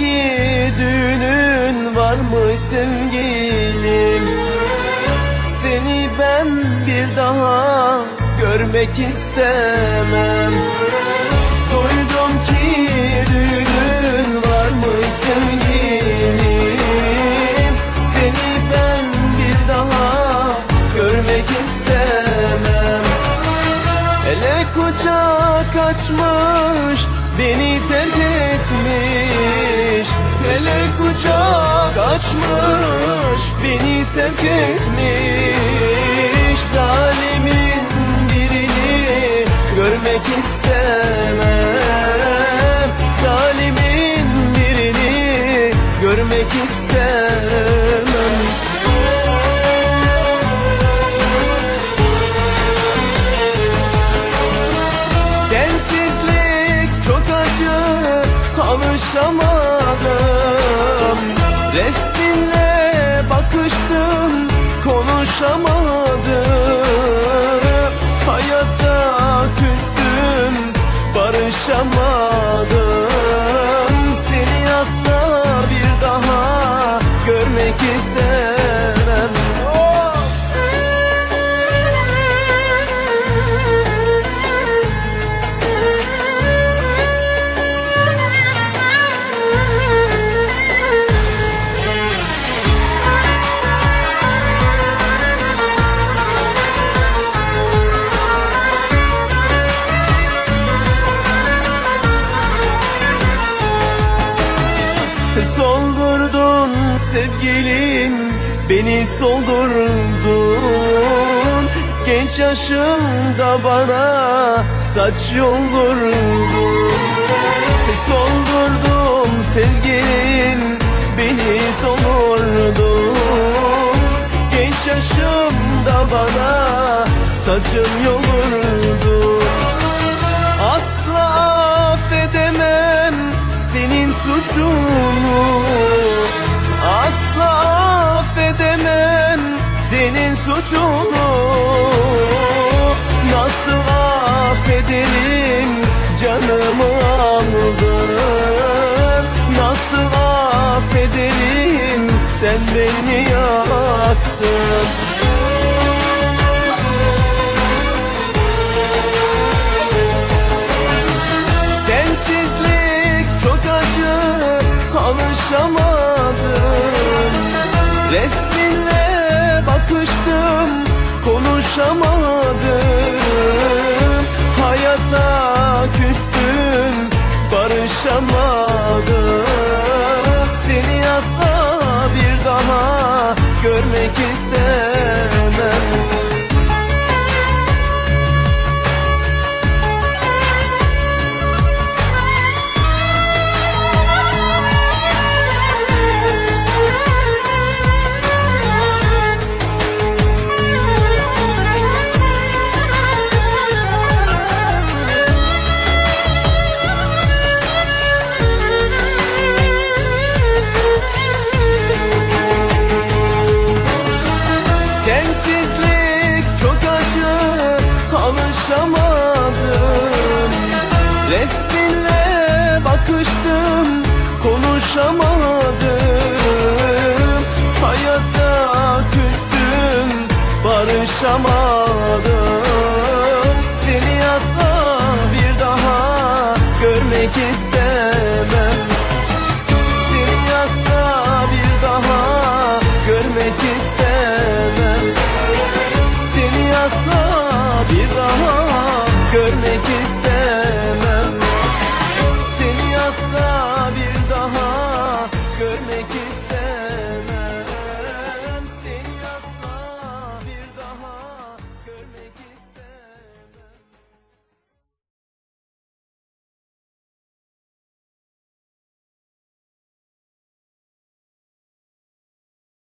Ki düğünün varmış sevgilim. Seni ben bir daha görmek istemem. Duydum ki düğünün varmış sevgilim. Seni ben bir daha görmek istemem. Ele kucak açmış beni terk etmiş Ele kucak açmış. Beni terk etmiş Zalimin birini görmek istemem. Zalimin birini görmek istemem alışamadım Resminle bakıştım konuşamadım. Hayata küstüm barışamadım Soldurdun sevgilim Beni soldurdun. Genç yaşımda bana saç yoldurdun. Soldurdum sevgilim Beni soldurdun. Genç yaşımda bana saçım yoldurdun suçunu Asla affedemem senin suçunu. Nasıl affederim canımı aldın Nasıl affederim sen beni yaktın alışamadım Resminle bakıştım konuşamadım. Hayata küstüm barışamadım. Seni asla bir daha görmek istemem kavuşamadım Hayatta küstüm barışamadım. Seni asla bir daha görmek istemem.